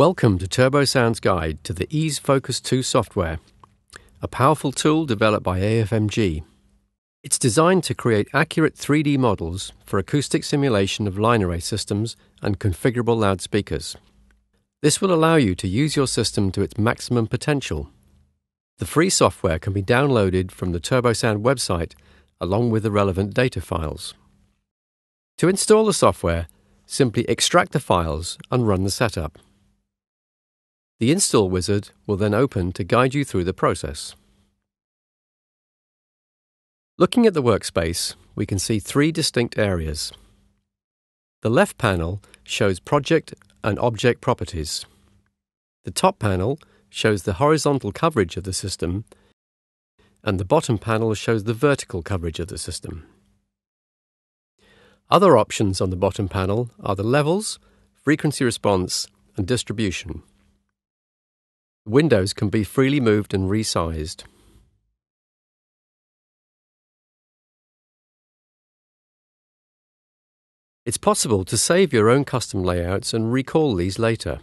Welcome to Turbosound's guide to the EASE Focus 2 software, a powerful tool developed by AFMG. It's designed to create accurate 3D models for acoustic simulation of line array systems and configurable loudspeakers. This will allow you to use your system to its maximum potential. The free software can be downloaded from the TurboSound website along with the relevant data files. To install the software, simply extract the files and run the setup. The install wizard will then open to guide you through the process. Looking at the workspace, we can see three distinct areas. The left panel shows project and object properties. The top panel shows the horizontal coverage of the system, and the bottom panel shows the vertical coverage of the system. Other options on the bottom panel are the levels, frequency response, and distribution. Windows can be freely moved and resized. It's possible to save your own custom layouts and recall these later.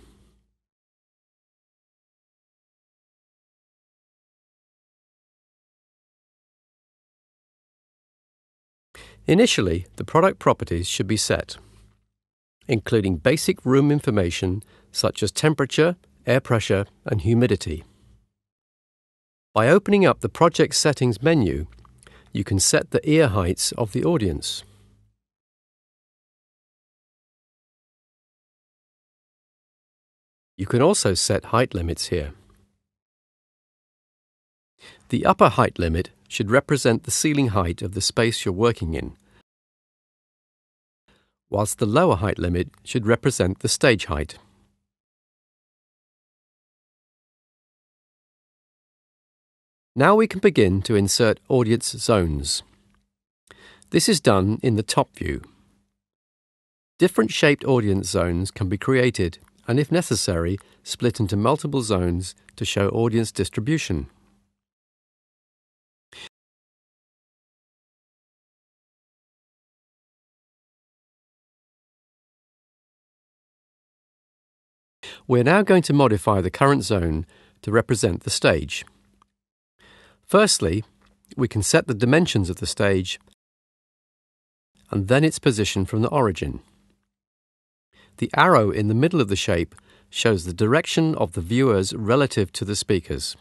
Initially, the product properties should be set, including basic room information such as temperature, air pressure, and humidity. By opening up the Project Settings menu, you can set the ear heights of the audience. You can also set height limits here. The upper height limit should represent the ceiling height of the space you're working in, whilst the lower height limit should represent the stage height. Now we can begin to insert audience zones. This is done in the top view. Different shaped audience zones can be created and, if necessary, split into multiple zones to show audience distribution. We're now going to modify the current zone to represent the stage. Firstly, we can set the dimensions of the stage and then its position from the origin. The arrow in the middle of the shape shows the direction of the viewers relative to the speakers.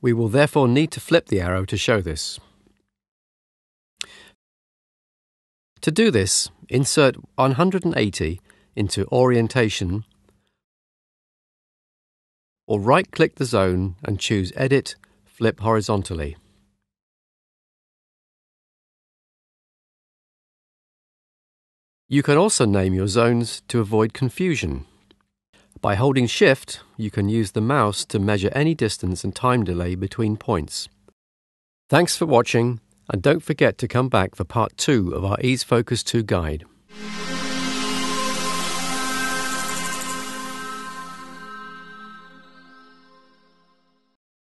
We will therefore need to flip the arrow to show this. To do this, insert 180 into Orientation or right-click the zone and choose Edit flip horizontally. You can also name your zones to avoid confusion. By holding Shift, you can use the mouse to measure any distance and time delay between points. Thanks for watching, and don't forget to come back for part 2 of our EASE Focus 2 guide.